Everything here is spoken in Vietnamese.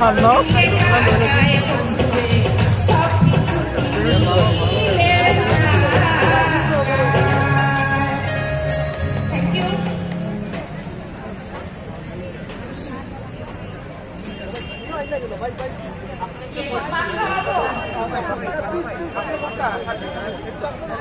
Hello. Thank you.